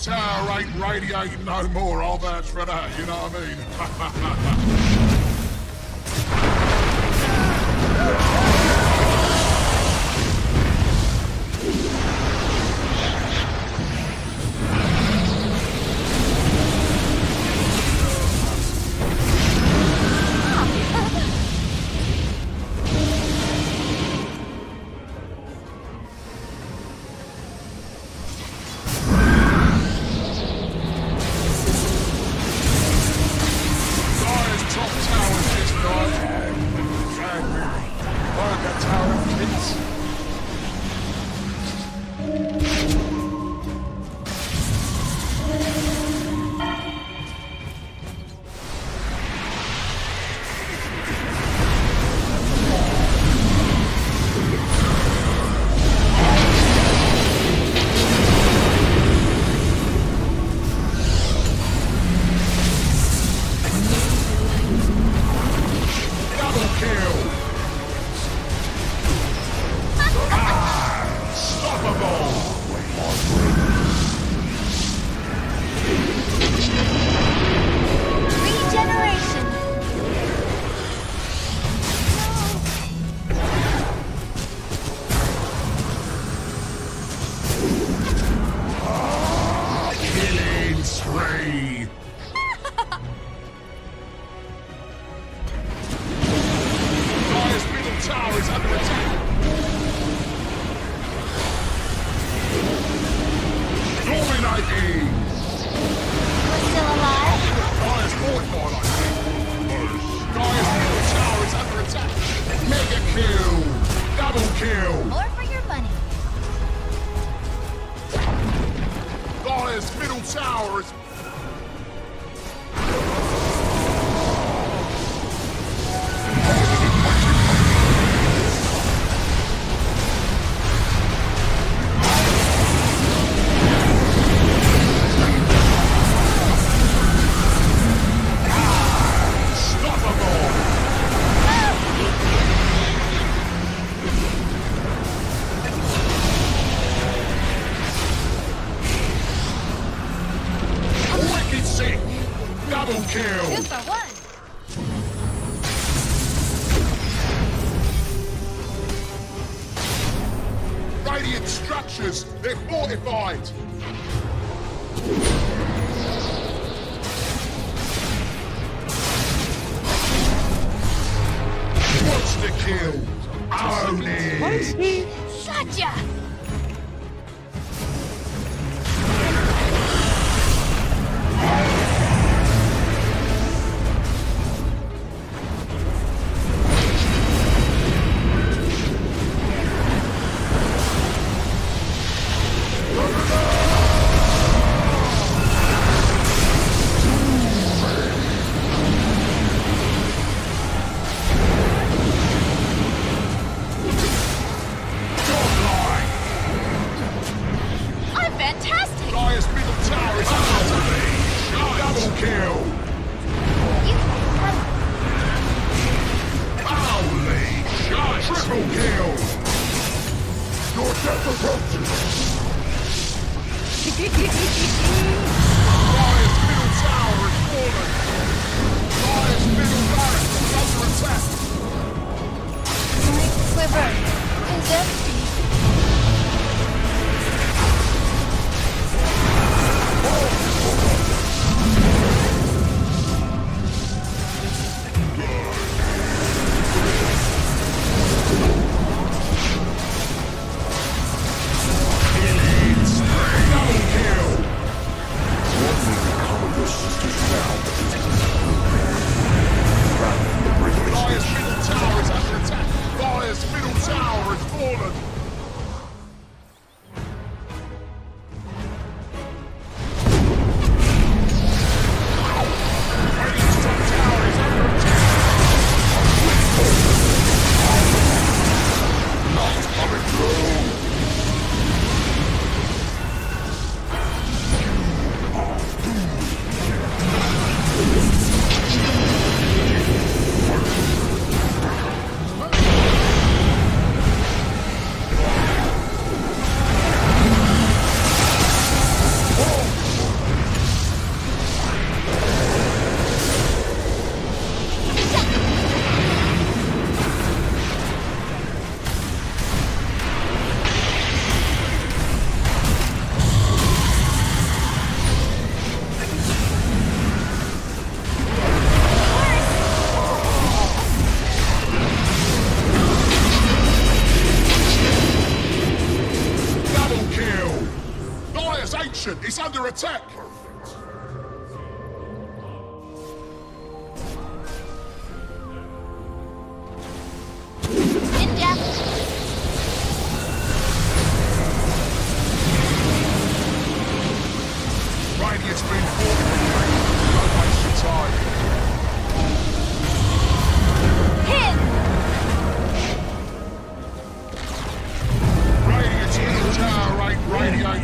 tower ain't radiating no more, I'll vouch for that, you know what I mean? away! archers! They're fortified! The kill? Our only! Shut ya! Hehehehe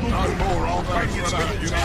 No more. I'll make it up.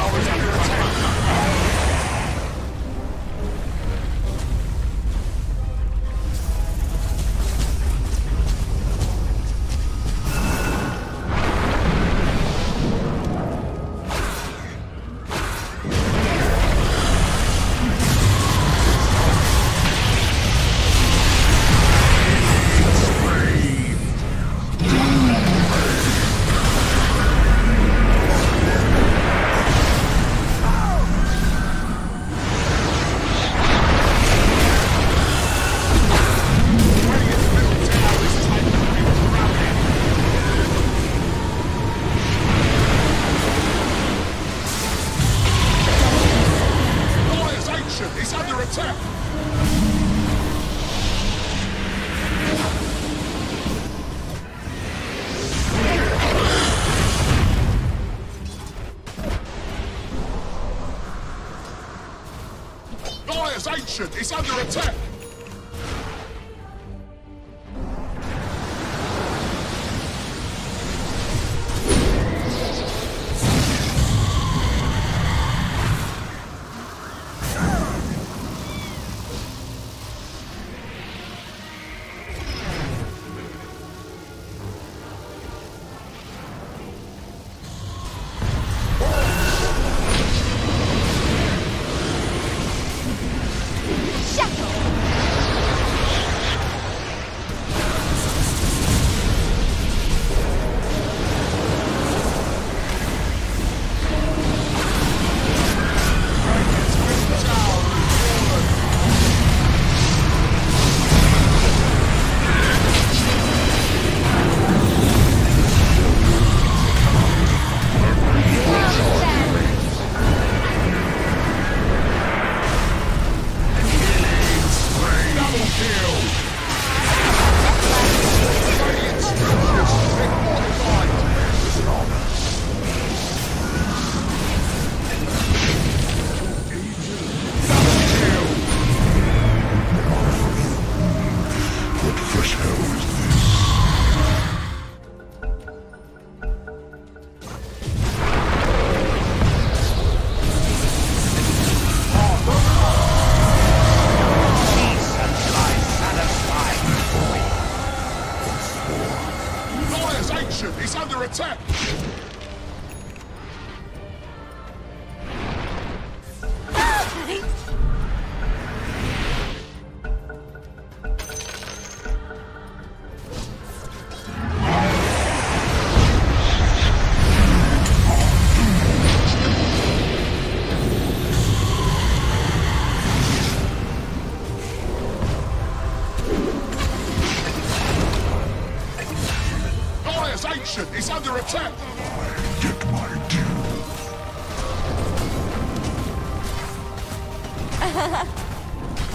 It's is under attack!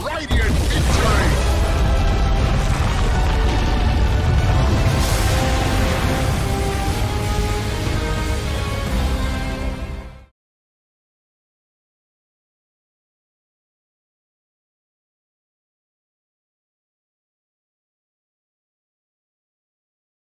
Radiant victory!